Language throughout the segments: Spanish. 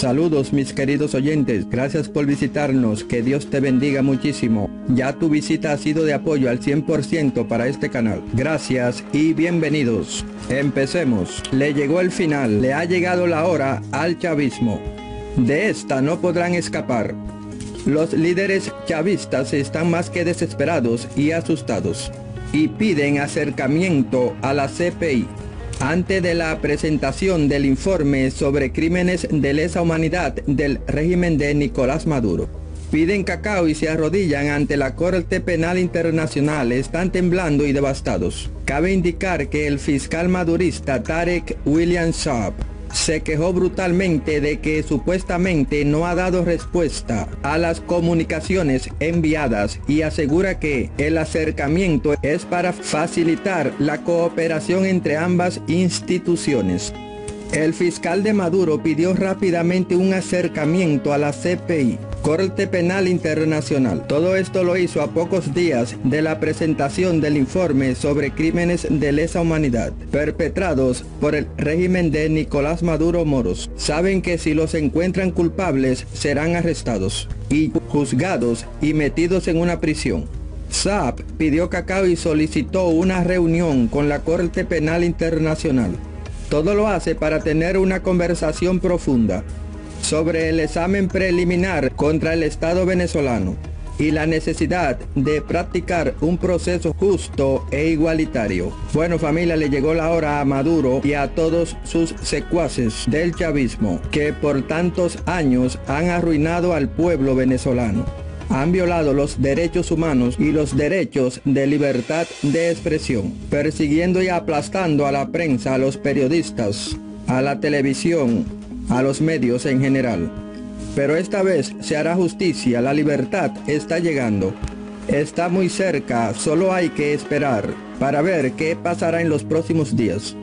Saludos mis queridos oyentes, gracias por visitarnos, que Dios te bendiga muchísimo. Ya tu visita ha sido de apoyo al 100% para este canal. Gracias y bienvenidos. Empecemos. Le llegó el final, le ha llegado la hora al chavismo. De esta no podrán escapar. Los líderes chavistas están más que desesperados y asustados y piden acercamiento a la CPI antes de la presentación del informe sobre crímenes de lesa humanidad del régimen de Nicolás Maduro. Piden cacao y se arrodillan ante la Corte Penal Internacional, están temblando y devastados. Cabe indicar que el fiscal madurista Tarek William Saab se quejó brutalmente de que supuestamente no ha dado respuesta a las comunicaciones enviadas y asegura que el acercamiento es para facilitar la cooperación entre ambas instituciones. El fiscal de Maduro pidió rápidamente un acercamiento a la CPI Corte Penal Internacional. Todo esto lo hizo a pocos días de la presentación del informe sobre crímenes de lesa humanidad perpetrados por el régimen de Nicolás Maduro Moros. Saben que si los encuentran culpables serán arrestados y juzgados y metidos en una prisión. Saab pidió cacao y solicitó una reunión con la Corte Penal Internacional. Todo lo hace para tener una conversación profunda sobre el examen preliminar contra el Estado venezolano y la necesidad de practicar un proceso justo e igualitario. Bueno familia, le llegó la hora a Maduro y a todos sus secuaces del chavismo que por tantos años han arruinado al pueblo venezolano. Han violado los derechos humanos y los derechos de libertad de expresión, persiguiendo y aplastando a la prensa, a los periodistas, a la televisión, a los medios en general. Pero esta vez se hará justicia, la libertad está llegando. Está muy cerca, solo hay que esperar para ver qué pasará en los próximos días.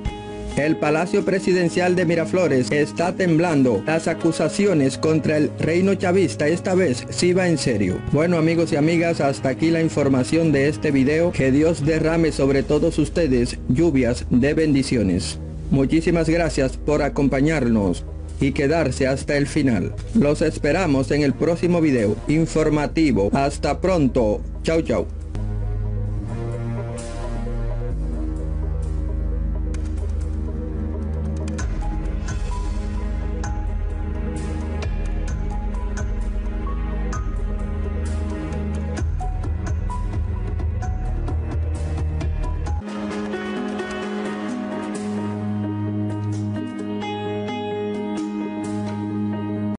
El Palacio Presidencial de Miraflores está temblando. Las acusaciones contra el reino chavista esta vez sí va en serio. Bueno amigos y amigas, hasta aquí la información de este video. Que Dios derrame sobre todos ustedes lluvias de bendiciones. Muchísimas gracias por acompañarnos y quedarse hasta el final. Los esperamos en el próximo video informativo. Hasta pronto. Chau chau.